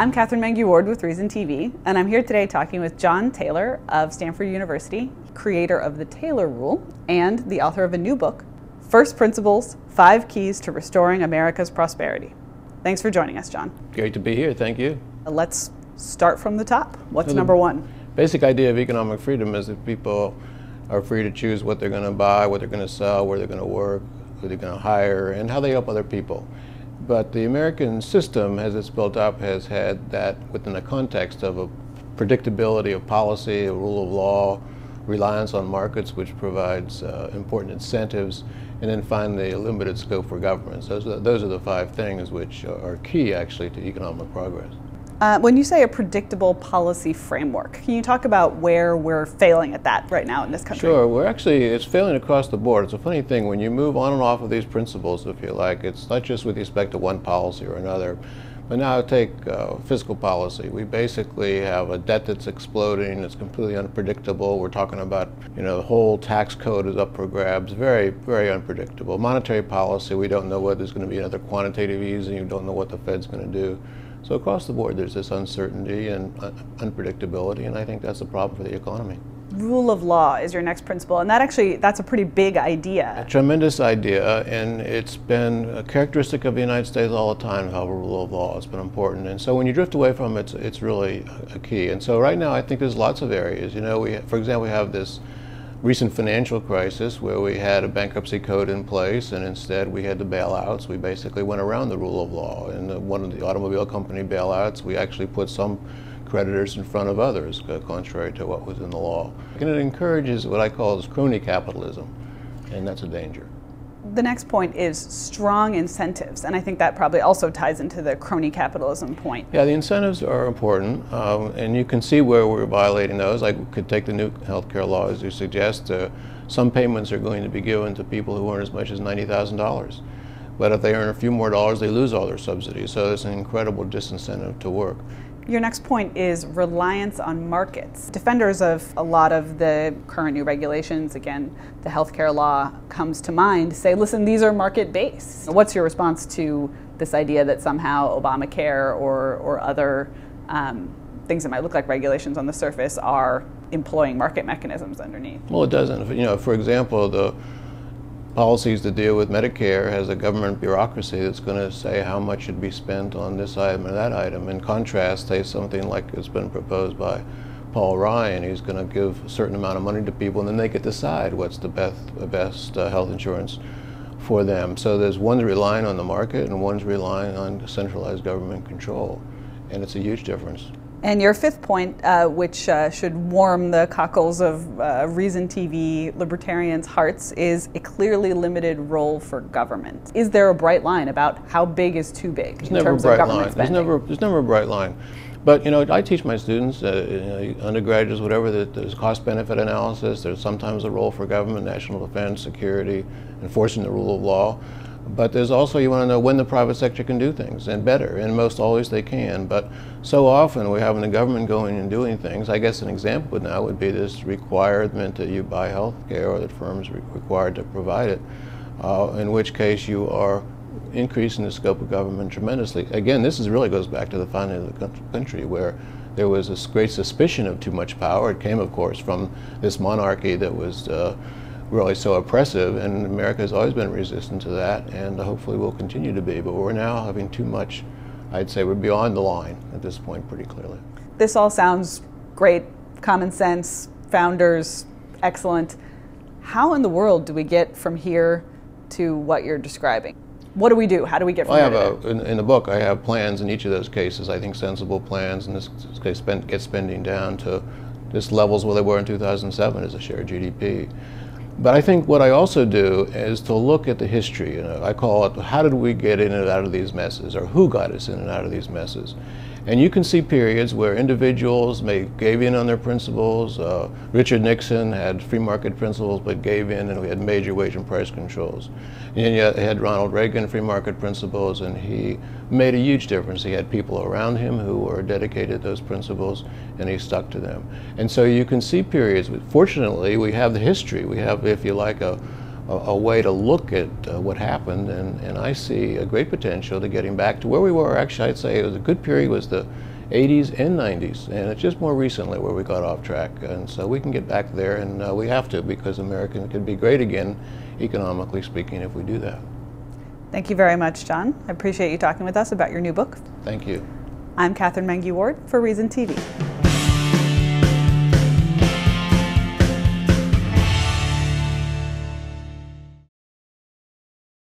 I'm Katherine Mangu Ward with Reason TV, and I'm here today talking with John Taylor of Stanford University, creator of the Taylor Rule, and the author of a new book, First Principles Five Keys to Restoring America's Prosperity. Thanks for joining us, John. Great to be here. Thank you. Let's start from the top. What's number one? Basic idea of economic freedom is that people are free to choose what they're going to buy, what they're going to sell, where they're going to work, who they're going to hire, and how they help other people. But the American system, as it's built up, has had that within the context of a predictability of policy, a rule of law, reliance on markets, which provides uh, important incentives, and then finally a limited scope for governments. Those are, those are the five things which are key, actually, to economic progress. Uh, when you say a predictable policy framework, can you talk about where we're failing at that right now in this country? Sure. We're actually, it's failing across the board. It's a funny thing. When you move on and off of these principles, if you like, it's not just with respect to one policy or another. But now take uh, fiscal policy. We basically have a debt that's exploding. It's completely unpredictable. We're talking about, you know, the whole tax code is up for grabs. Very, very unpredictable. Monetary policy, we don't know whether there's going to be another quantitative easing. You don't know what the Fed's going to do. So across the board, there's this uncertainty and uh, unpredictability, and I think that's a problem for the economy. Rule of law is your next principle, and that actually that's a pretty big idea. A tremendous idea, and it's been a characteristic of the United States all the time. How rule of law has been important, and so when you drift away from it, it's, it's really a key. And so right now, I think there's lots of areas. You know, we, for example, we have this recent financial crisis where we had a bankruptcy code in place and instead we had the bailouts. We basically went around the rule of law. In one of the automobile company bailouts, we actually put some creditors in front of others, uh, contrary to what was in the law. And it encourages what I call crony capitalism, and that's a danger the next point is strong incentives, and I think that probably also ties into the crony capitalism point. Yeah, the incentives are important, um, and you can see where we're violating those. I could take the new healthcare law as you suggest. Uh, some payments are going to be given to people who earn as much as ninety thousand dollars, but if they earn a few more dollars, they lose all their subsidies. So it's an incredible disincentive to work. Your next point is reliance on markets. Defenders of a lot of the current new regulations, again, the healthcare law comes to mind, say, listen, these are market based. What's your response to this idea that somehow Obamacare or, or other um, things that might look like regulations on the surface are employing market mechanisms underneath? Well, it doesn't. You know, for example, the policies to deal with Medicare has a government bureaucracy that's going to say how much should be spent on this item or that item. In contrast, say something like it's been proposed by Paul Ryan, he's going to give a certain amount of money to people and then they could decide what's the best, best uh, health insurance for them. So there's one's relying on the market and one's relying on centralized government control. And it's a huge difference. And your fifth point, uh, which uh, should warm the cockles of uh, Reason TV libertarians' hearts, is a clearly limited role for government. Is there a bright line about how big is too big there's in never terms a bright of government line. spending? There's never, there's never a bright line. But you know, I teach my students, uh, you know, undergraduates, whatever, that there's cost-benefit analysis. There's sometimes a role for government, national defense, security, enforcing the rule of law. But there's also, you want to know when the private sector can do things, and better, and most always they can. But so often we're having the government going and doing things. I guess an example now would be this requirement that you buy health care or that firms are required to provide it, uh, in which case you are increasing the scope of government tremendously. Again, this is really goes back to the founding of the country where there was this great suspicion of too much power. It came, of course, from this monarchy that was uh, really so oppressive, and America has always been resistant to that, and hopefully will continue to be. But we're now having too much, I'd say we're beyond the line at this point pretty clearly. This all sounds great, common sense, founders, excellent. How in the world do we get from here to what you're describing? What do we do? How do we get from well, I have a, in, in, the book, I have plans in each of those cases. I think sensible plans, in this case, spend, get spending down to just levels where they were in 2007 as a share of GDP. But I think what I also do is to look at the history. You know, I call it how did we get in and out of these messes, or who got us in and out of these messes. And you can see periods where individuals may gave in on their principles. Uh, Richard Nixon had free market principles but gave in, and we had major wage and price controls. And yet had Ronald Reagan free market principles, and he made a huge difference. He had people around him who were dedicated to those principles, and he stuck to them. And so you can see periods. Fortunately, we have the history. We have, if you like, a a, a way to look at uh, what happened, and, and I see a great potential to getting back to where we were. Actually, I'd say it was a good period was the 80s and 90s, and it's just more recently where we got off track. And so we can get back there, and uh, we have to because America can be great again, economically speaking, if we do that. Thank you very much, John. I appreciate you talking with us about your new book. Thank you. I'm Katherine Mangu Ward for Reason TV.